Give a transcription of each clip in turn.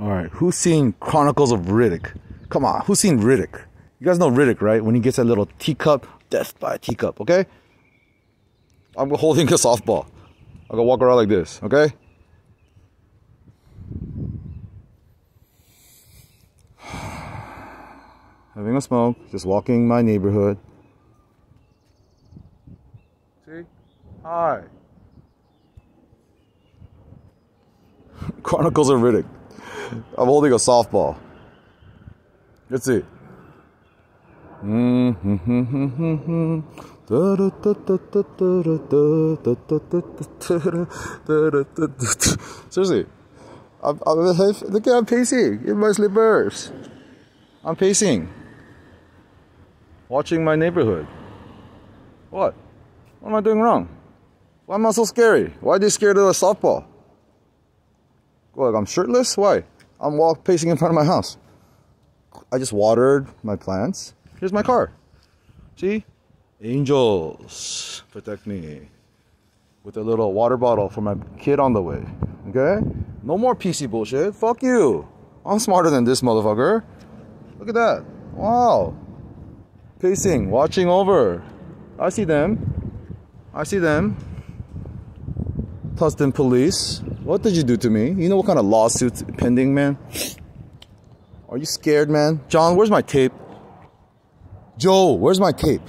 All right, who's seen Chronicles of Riddick? Come on, who's seen Riddick? You guys know Riddick, right? When he gets that little teacup, death by a teacup, okay? I'm holding a softball. I'm gonna walk around like this, okay? Having a smoke, just walking my neighborhood. See? Hi. Chronicles of Riddick. I'm holding a softball. Let's mm-hmm. see. Seriously, I'm, I'm, look at I'm pacing in my slippers. I'm pacing, watching my neighborhood. What? What am I doing wrong? Why am I so scary? Why are you scared of a softball? Look, I'm shirtless? Why? I'm walk pacing in front of my house. I just watered my plants. Here's my car. See? Angels protect me. With a little water bottle for my kid on the way. Okay? No more PC bullshit. Fuck you. I'm smarter than this motherfucker. Look at that. Wow. Pacing, watching over. I see them. I see them. Tustin police. What did you do to me? You know what kind of lawsuit's pending, man? Are you scared, man? John, where's my tape? Joe, where's my tape?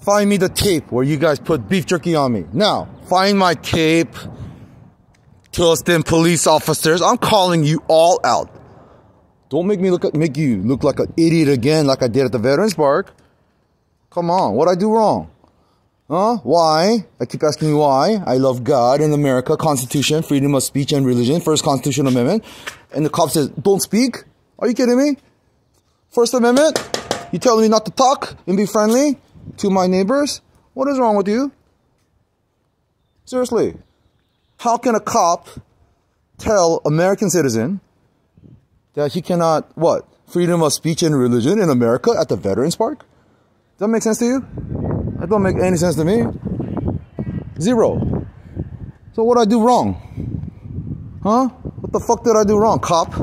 Find me the tape where you guys put beef jerky on me. Now, find my tape. Tustin police officers, I'm calling you all out. Don't make me look make you look like an idiot again like I did at the Veterans Park. Come on, what I do wrong? Huh? Why? I keep asking you why. I love God and America, Constitution, freedom of speech and religion, First Constitutional Amendment. And the cop says, don't speak? Are you kidding me? First Amendment? You telling me not to talk and be friendly to my neighbors? What is wrong with you? Seriously. How can a cop tell American citizen that he cannot, what? Freedom of speech and religion in America at the Veterans Park? Does that make sense to you? That don't make any sense to me. Zero. So what I do wrong? Huh? What the fuck did I do wrong, cop?